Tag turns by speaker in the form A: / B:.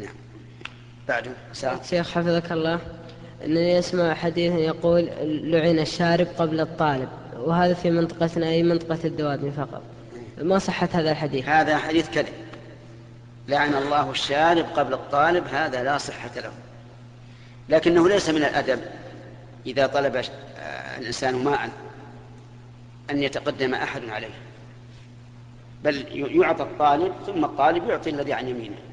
A: نعم. بعده
B: شيخ حفظك الله. أنني أسمع حديث يقول لعن الشارب قبل الطالب وهذا في منطقتنا أي منطقة الدوادمي فقط. ما صحة هذا الحديث؟
A: هذا حديث كذب. لعن الله الشارب قبل الطالب هذا لا صحة له. لكنه ليس من الأدب. إذا طلب آه، الإنسان ماء أن يتقدم أحد عليه. بل يعطى الطالب ثم الطالب يعطي الذي عن يمينه.